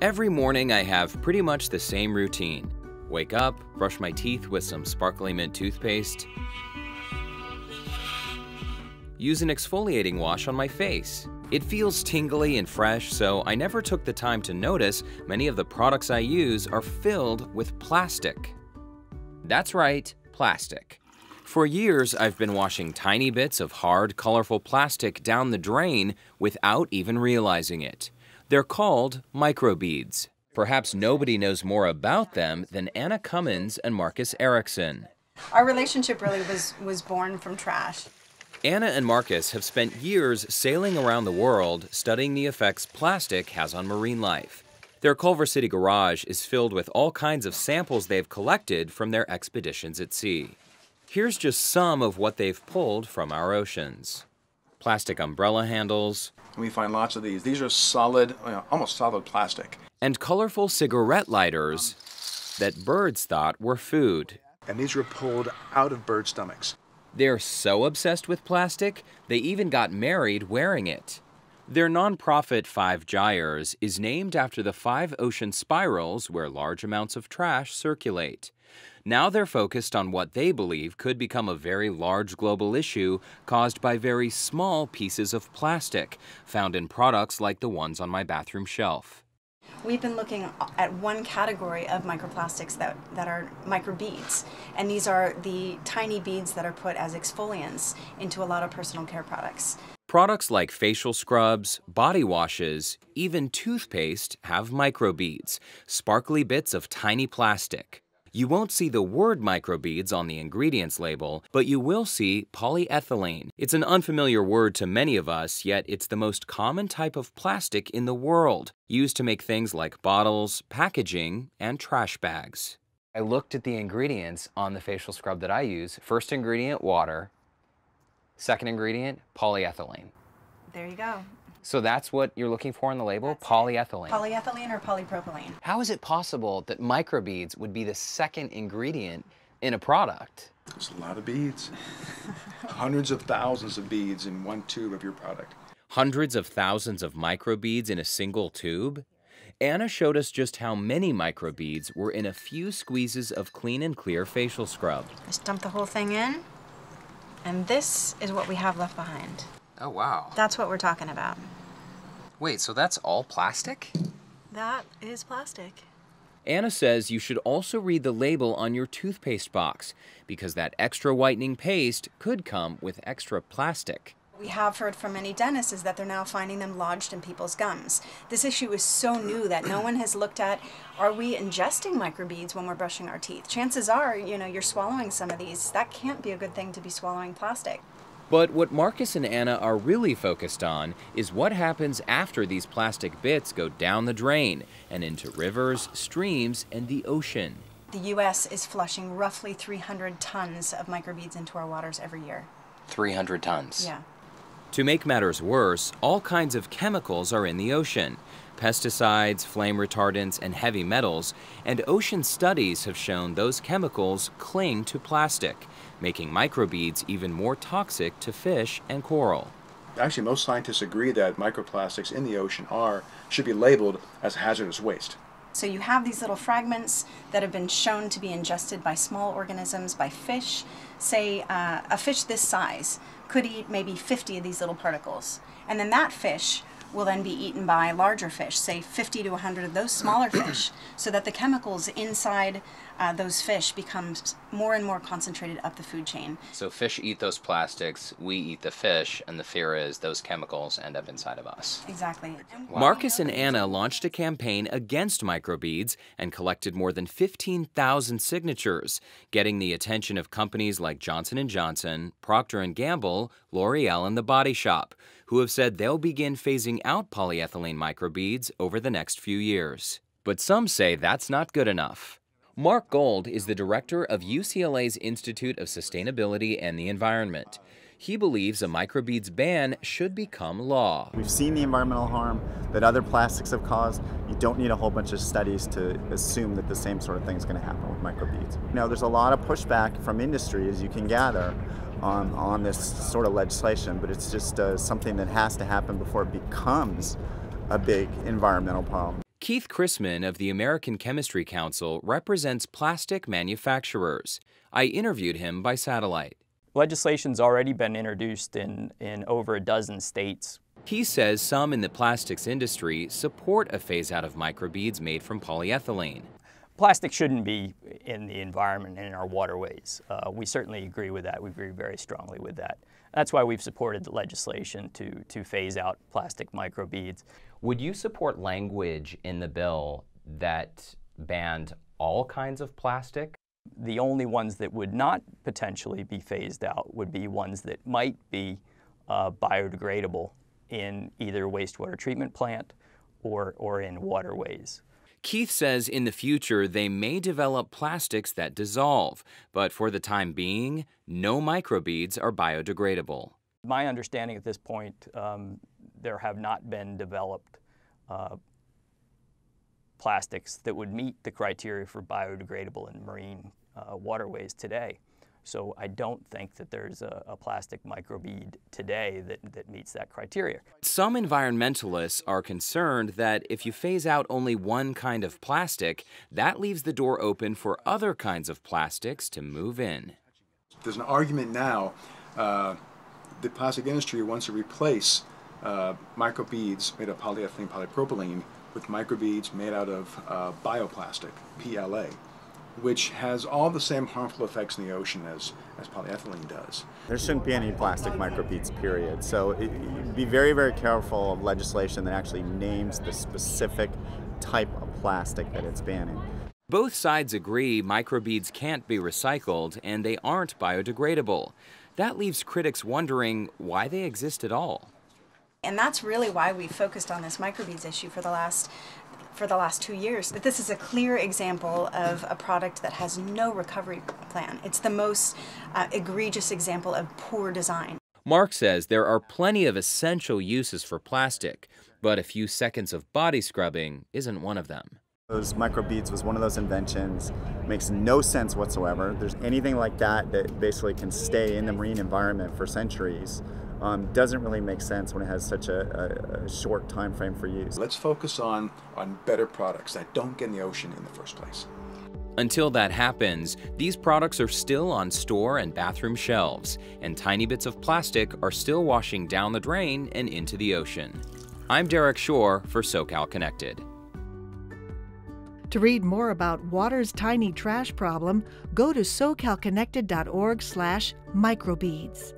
Every morning I have pretty much the same routine. Wake up, brush my teeth with some sparkly mint toothpaste, use an exfoliating wash on my face. It feels tingly and fresh, so I never took the time to notice many of the products I use are filled with plastic. That's right, plastic. For years, I've been washing tiny bits of hard, colorful plastic down the drain without even realizing it. They're called microbeads. Perhaps nobody knows more about them than Anna Cummins and Marcus Eriksen. Our relationship really was, was born from trash. Anna and Marcus have spent years sailing around the world studying the effects plastic has on marine life. Their Culver City garage is filled with all kinds of samples they've collected from their expeditions at sea. Here's just some of what they've pulled from our oceans. Plastic umbrella handles. We find lots of these. These are solid, you know, almost solid plastic. And colorful cigarette lighters that birds thought were food. And these were pulled out of bird stomachs. They're so obsessed with plastic, they even got married wearing it. Their nonprofit Five Gyres is named after the five ocean spirals where large amounts of trash circulate. Now they're focused on what they believe could become a very large global issue caused by very small pieces of plastic found in products like the ones on my bathroom shelf. We've been looking at one category of microplastics that, that are microbeads, and these are the tiny beads that are put as exfoliants into a lot of personal care products. Products like facial scrubs, body washes, even toothpaste have microbeads, sparkly bits of tiny plastic. You won't see the word microbeads on the ingredients label, but you will see polyethylene. It's an unfamiliar word to many of us, yet it's the most common type of plastic in the world, used to make things like bottles, packaging, and trash bags. I looked at the ingredients on the facial scrub that I use. First ingredient, water. Second ingredient, polyethylene. There you go. So that's what you're looking for on the label? That's polyethylene. Polyethylene or polypropylene. How is it possible that microbeads would be the second ingredient in a product? There's a lot of beads. Hundreds of thousands of beads in one tube of your product. Hundreds of thousands of microbeads in a single tube? Anna showed us just how many microbeads were in a few squeezes of clean and clear facial scrub. Just dump the whole thing in, and this is what we have left behind. Oh, wow. That's what we're talking about. Wait, so that's all plastic? That is plastic. Anna says you should also read the label on your toothpaste box because that extra whitening paste could come with extra plastic. We have heard from many dentists is that they're now finding them lodged in people's gums. This issue is so new that no one has looked at are we ingesting microbeads when we're brushing our teeth? Chances are, you know, you're swallowing some of these. That can't be a good thing to be swallowing plastic. But what Marcus and Anna are really focused on is what happens after these plastic bits go down the drain and into rivers, streams, and the ocean. The U.S. is flushing roughly 300 tons of microbeads into our waters every year. 300 tons? Yeah. To make matters worse, all kinds of chemicals are in the ocean pesticides, flame retardants, and heavy metals, and ocean studies have shown those chemicals cling to plastic, making microbeads even more toxic to fish and coral. Actually, most scientists agree that microplastics in the ocean are should be labeled as hazardous waste. So you have these little fragments that have been shown to be ingested by small organisms, by fish. Say uh, a fish this size could eat maybe 50 of these little particles. And then that fish will then be eaten by larger fish, say 50 to 100 of those smaller fish, so that the chemicals inside uh, those fish becomes more and more concentrated up the food chain. So fish eat those plastics, we eat the fish, and the fear is those chemicals end up inside of us. Exactly. Wow. Marcus and Anna launched a campaign against microbeads and collected more than 15,000 signatures, getting the attention of companies like Johnson & Johnson, Procter & Gamble, L'Oreal, and The Body Shop, who have said they'll begin phasing out polyethylene microbeads over the next few years. But some say that's not good enough. Mark Gold is the director of UCLA's Institute of Sustainability and the Environment. He believes a microbeads ban should become law. We've seen the environmental harm that other plastics have caused. You don't need a whole bunch of studies to assume that the same sort of thing is going to happen with microbeads. Now, there's a lot of pushback from industry, as you can gather, on, on this sort of legislation, but it's just uh, something that has to happen before it becomes a big environmental problem. Keith Christman of the American Chemistry Council represents plastic manufacturers. I interviewed him by satellite. Legislation's already been introduced in, in over a dozen states. He says some in the plastics industry support a phase out of microbeads made from polyethylene. Plastic shouldn't be in the environment and in our waterways. Uh, we certainly agree with that. We agree very strongly with that. That's why we've supported the legislation to, to phase out plastic microbeads. Would you support language in the bill that banned all kinds of plastic? The only ones that would not potentially be phased out would be ones that might be uh, biodegradable in either a wastewater treatment plant or, or in waterways. Keith says in the future they may develop plastics that dissolve, but for the time being, no microbeads are biodegradable. My understanding at this point, um, there have not been developed uh, plastics that would meet the criteria for biodegradable in marine uh, waterways today. So I don't think that there's a, a, plastic microbead today that, that meets that criteria. Some environmentalists are concerned that if you phase out only one kind of plastic, that leaves the door open for other kinds of plastics to move in. There's an argument now, uh, the plastic industry wants to replace uh, microbeads made of polyethylene polypropylene with microbeads made out of uh, bioplastic, PLA which has all the same harmful effects in the ocean as, as polyethylene does. There shouldn't be any plastic microbeads, period. So it, be very, very careful of legislation that actually names the specific type of plastic that it's banning. Both sides agree microbeads can't be recycled and they aren't biodegradable. That leaves critics wondering why they exist at all. And that's really why we focused on this microbeads issue for the last for the last two years. But this is a clear example of a product that has no recovery plan. It's the most uh, egregious example of poor design. Mark says there are plenty of essential uses for plastic, but a few seconds of body scrubbing isn't one of them. Those microbeads was one of those inventions. Makes no sense whatsoever. There's anything like that that basically can stay in the marine environment for centuries um, doesn't really make sense when it has such a, a, a, short time frame for use. Let's focus on, on better products that don't get in the ocean in the first place. Until that happens, these products are still on store and bathroom shelves, and tiny bits of plastic are still washing down the drain and into the ocean. I'm Derrick Shore for SoCal Connected. To read more about water's tiny trash problem, go to socalconnected.org slash microbeads.